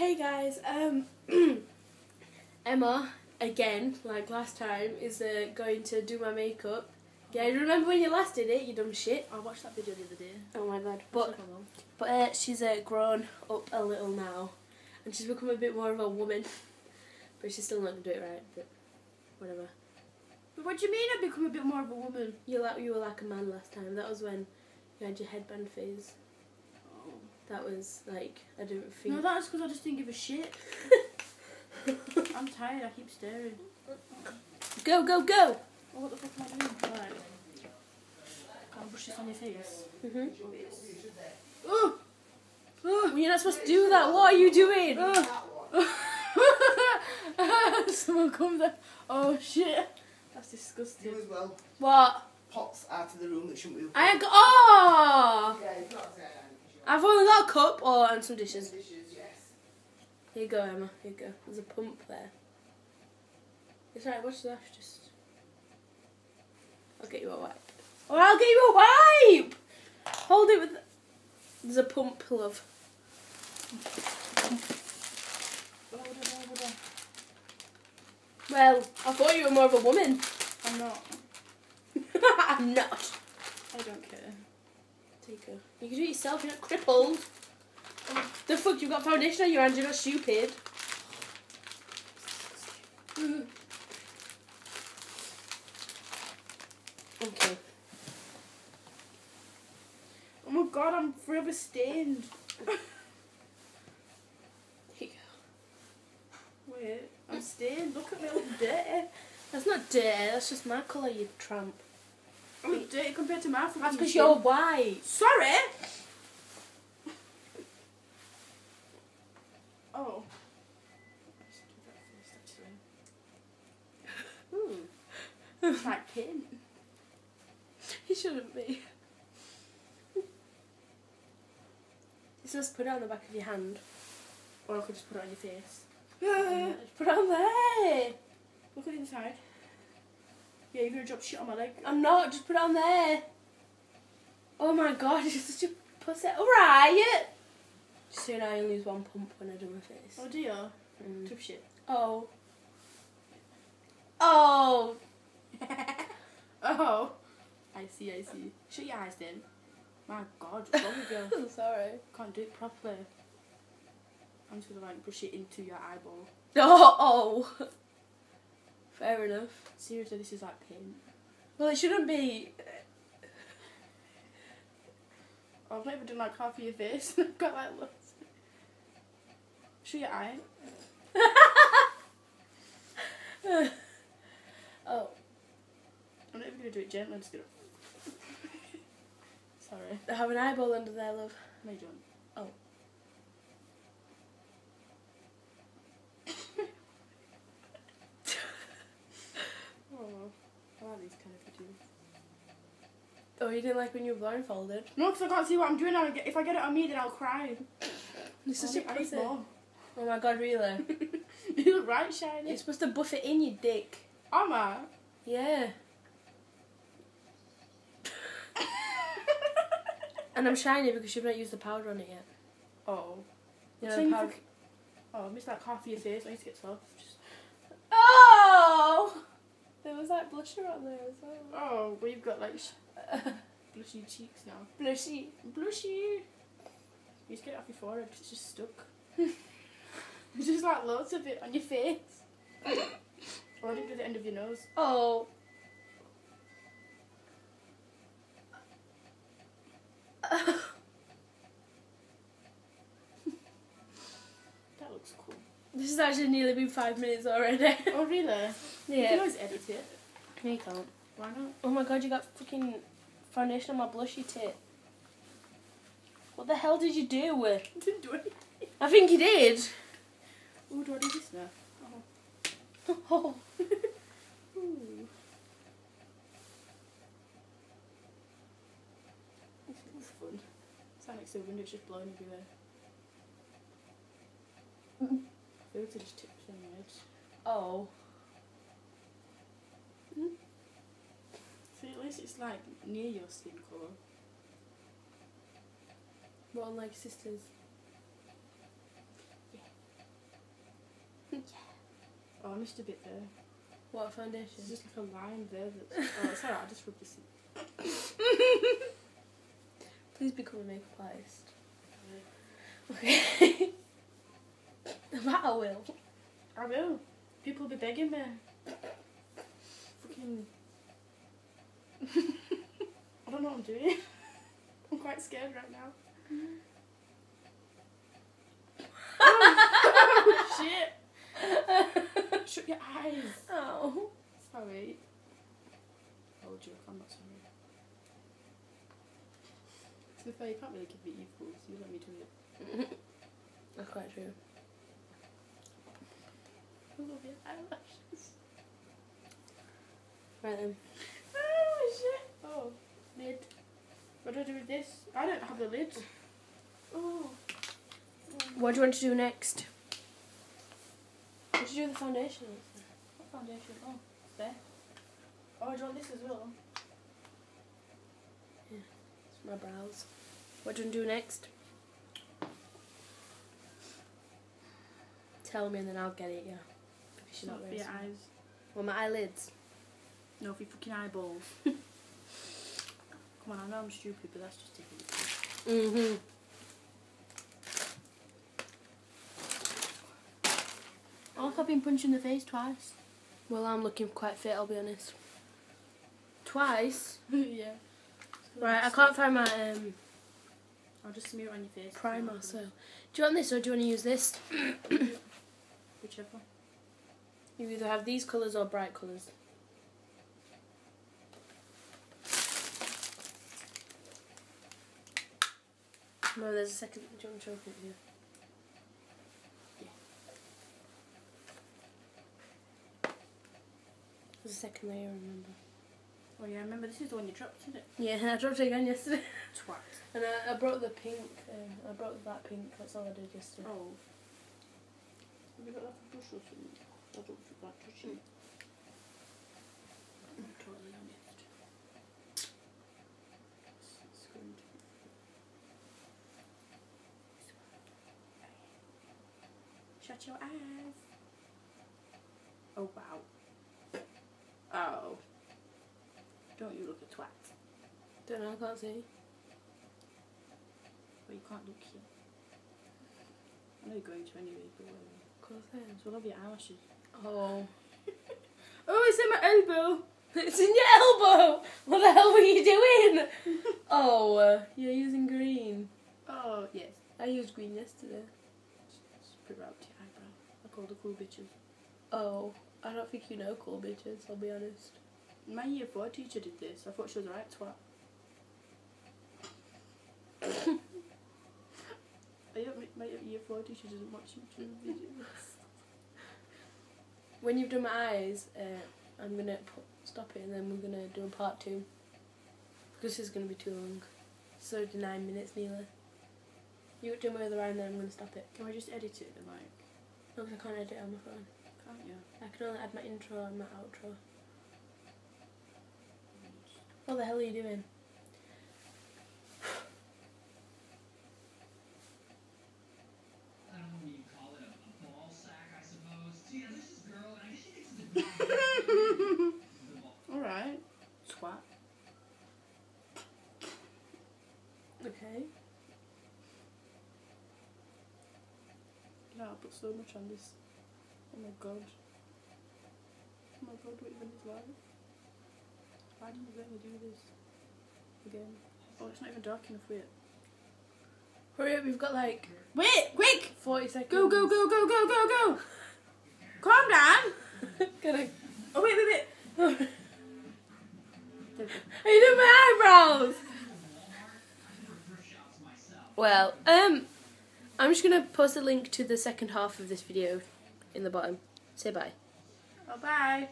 Hey guys, um, Emma again, like last time, is uh, going to do my makeup. Yeah, remember when you last did it, you dumb shit. I watched that video the other day. Oh my god. But But uh, she's uh, grown up a little now, and she's become a bit more of a woman. But she's still not gonna do it right. But whatever. but what do you mean I've become a bit more of a woman? You like you were like a man last time. That was when you had your headband phase. That was like I didn't think. No, that's because I just didn't give a shit. I'm tired. I keep staring. go go go. Oh, what the fuck am I doing? Right. Can I brush this on your face? Mhm. Oh! Well, you're not supposed to do that. What are you doing? Someone come there. Oh shit. That's disgusting. You as well. What? Pots out of the room that shouldn't be. I got. Oh! Yeah, I've only got a cup or and some dishes. Dishes, yes. Here you go, Emma. Here you go. There's a pump there. It's right. Watch that. Just. I'll get you a wipe. Or I'll get you a wipe. Hold it with. There's a pump, love. Over there, over there. Well, I thought you were more of a woman. I'm not. I'm not. I don't care. Take her. You can do it yourself. You're not crippled. The fuck? You've got foundation on your hands. You're not stupid. Okay. Oh my god, I'm forever stained. Here you go. Wait, I'm stained. Look at me, I'm dirty. That's not dirty. That's just my colour, you tramp. Oh, I'm dirty compared to my fucking That's because you're white. Sorry! Oh. Ooh. It's like pin. You shouldn't be. You're supposed to put it on the back of your hand. Or I could just put it on your face. Yeah, just put it on there. Look at the inside. Yeah, you're gonna drop shit on my leg. I'm not. Just put it on there. Oh my god, you're such a pussy. Alright. Just so I only use one pump when I do my face. Oh dear. Mm. Tough shit. Oh. Oh. oh. I see, I see. Shut your eyes then. My god, what's wrong with you? I'm sorry. Can't do it properly. I'm just gonna like brush it into your eyeball. Oh. oh. Fair enough. Seriously, this is like paint. Well, it shouldn't be. I've not even done like half of your face. I've got like loads. Show your eye. oh. I'm not even gonna do it gently. I'm just gonna. Sorry. I have an eyeball under there, love. No, you don't. Oh, I like these kind of videos. Oh, you didn't like when you were blindfolded? No, because I can't see what I'm doing. I'll get, if I get it on me, then I'll cry. You're such a I need pussy. more. Oh my god, really? you look right, shiny. You're supposed to buff it in your dick. Am I? Yeah. And I'm shiny because you've not used the powder on it yet. oh. You know, the powder. Oh, I missed like half of your face. I need to get soft. Just... Oh! There was like blusher on there as well. Oh, well, you've got like sh- blushy cheeks now. Blushy. Blushy. You just get it off your forehead 'cause it's just stuck. There's just like loads of it on your face. or I did do the end of your nose. Oh. That looks cool. This has actually nearly been five minutes already. Oh, really? You can always edit it. You can't. Why not? Oh my god, you got fucking foundation on my blushy tit. What the hell did you do? I didn't do anything. I think you did. Oh, do I do this now? Oh. Ooh. This is fun. Sound like the window's just blowing everywhere. Those are just tips on the edge. Oh. So at least it's like near your skin colour. What unlike sisters? Yeah. Oh, I missed a bit there. What foundation? There's just like a line there that's... Oh, it's alright, I'll just rub this in. Please become a makeup artist. Okay. that I will. I will. People will be begging me. Fucking... Hmm. I don't know what I'm doing. I'm quite scared right now. Mm. oh, shit! Shut your eyes. oh. Sorry. Oh, joke, I'm not sorry. To be fair, you can't really give me so you let me do it. That's quite true. I love your eyelashes. Right then. Oh, shit. Oh, lid. What do I do with this? I don't have the lid. Oh. What do you want to do next? What do you do with the foundation? What foundation? Oh, it's there. Oh, do you want this as well? It's my brows. What do you want to do next? Tell me and then I'll get it, yeah. Because you're not Not for your eyes. Well, my eyelids. No, for your fucking eyeballs. Come on, I know I'm stupid, but that's just different. Mm-hmm. Oh, look, I've been punched in the face twice. Well, I'm looking quite fit, I'll be honest. Twice? yeah. Right, I can't find my um, I'll just smear it on your face. primer, so... Do you want this or do you want to use this? Whichever. You either have these colours or bright colours. No, there's a second. Do you want to open it here? There's a second layer, remember. Oh yeah, I remember this is the one you dropped, isn't it? Yeah, I dropped it again yesterday. Twat. And I, I brought the pink. Um, I brought that pink. That's all I did yesterday. Oh. Have you got like a brush or something? I don't think that touching. I'm totally honest. It's, it's going to... Shut your eyes. Oh wow. Oh. Don't you look a twat. Don't know. I can't see. But you can't look here. I know you're going to anyway, but whatever. Of course I am. So I love your eyelashes. Oh. Oh, it's in my elbow! It's in your elbow! What the hell were you doing? oh, uh, you're using green. Oh, yes. I used green yesterday. Just put it up to your eyebrow. I call the cool bitches. Oh, I don't think you know cool bitches, I'll be honest. My year four teacher did this. I thought she was a right twat. I hope my year four teacher doesn't watch YouTube videos. When you've done my eyes, uh, I'm gonna pu- stop it and then we're gonna do a part two. Because this is gonna be too long. So already nine minutes nearly. You do my other eye and then I'm gonna stop it. Can we just edit it and like, No, 'cause I can't edit it on my phone. can't you? I can only add my intro and my outro. What the hell are you doing? I don't know what you call it, a, a ball sack, I suppose. So yeah, this is girl, and I guess she thinks it's a good the ball. Alright. Twat. Okay. Yeah, I put so much on this. Oh my god. Oh my god, what even is life? Why didn't you let me do this? Again. Oh, it's not even dark enough, wait. Hurry up, we've got like Wait, quick! 40 seconds. Go, go, go, go, go, go, go! Calm down! Gonna... Oh, wait, wait, wait. Are There we go. you doing my eyebrows? Thrift shops myself. Well, I'm just gonna post a link to the second half of this video in the bottom. Say bye. Oh, bye.